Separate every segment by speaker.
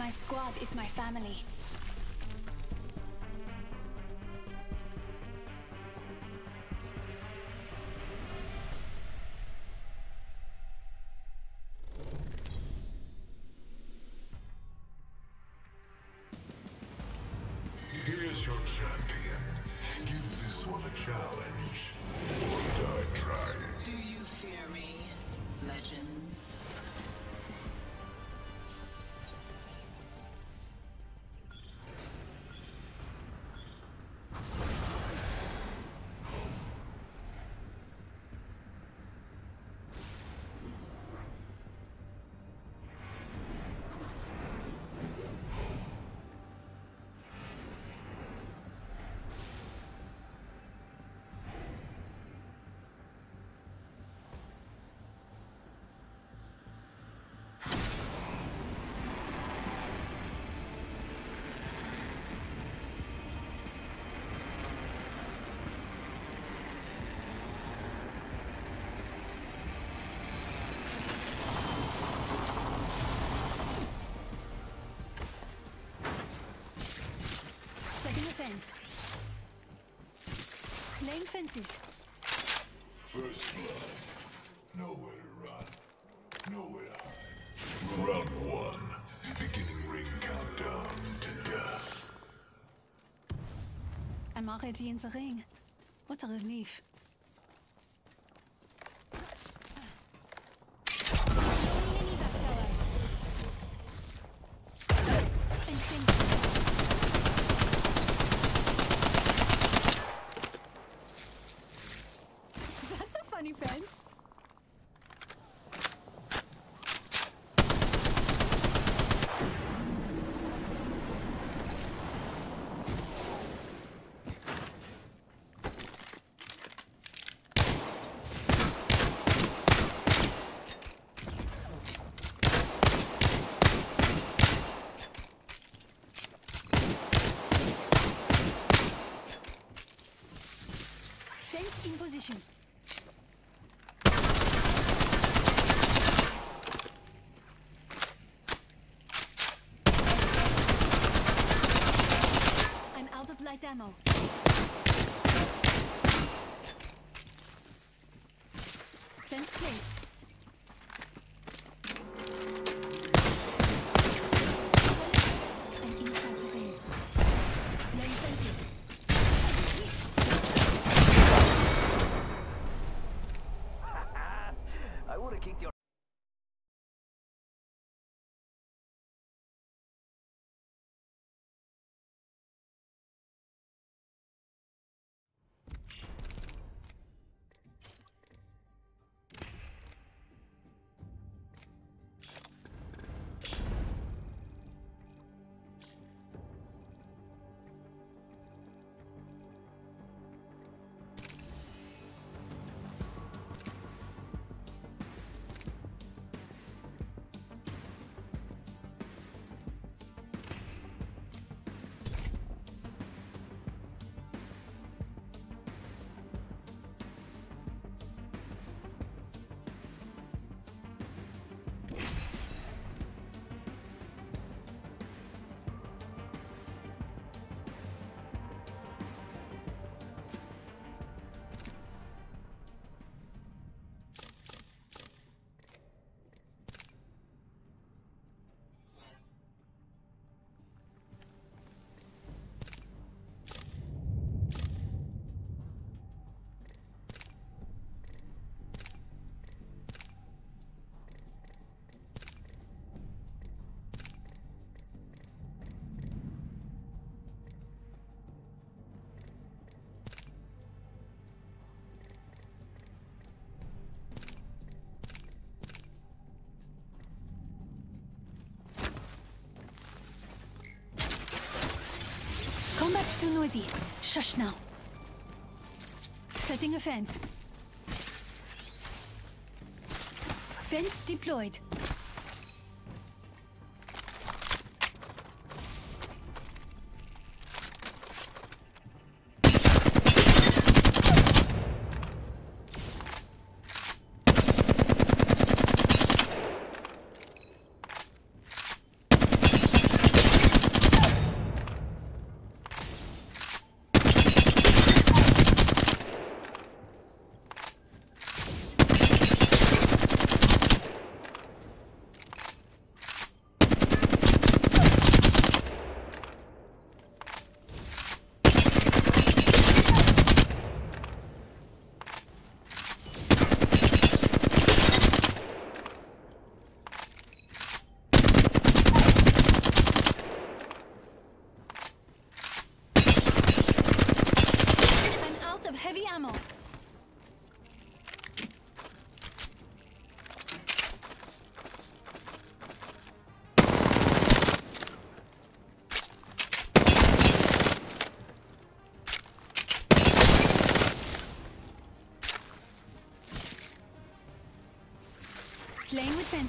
Speaker 1: My squad is my family.
Speaker 2: Here's your champion. Give this one a challenge. Or die trying.
Speaker 3: Do you fear me, legends?
Speaker 1: Fence. Laying fences.
Speaker 2: First blood. Nowhere to run. Nowhere to hide. Round one. Beginning ring countdown to death.
Speaker 1: I'm already in the ring. What a relief. Mini back tower. Fencing. That's a funny fence. Fence in position. I'm out of light ammo. Fence placed. Noisy. Shush now. Setting a fence. Fence deployed. I'm out of heavy ammo.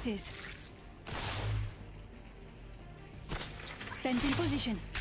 Speaker 1: Playing. Fence in position.